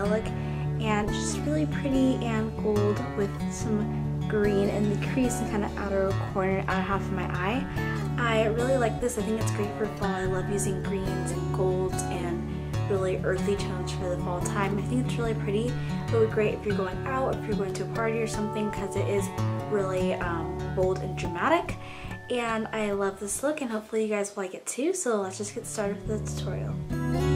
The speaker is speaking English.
Look and just really pretty and gold with some green in the crease and kind of outer corner, outer half of my eye. I really like this. I think it's great for fall. I love using greens and golds and really earthy tones for the fall time. I think it's really pretty. It would be great if you're going out, if you're going to a party or something because it is really um, bold and dramatic. And I love this look and hopefully you guys will like it too. So let's just get started with the tutorial.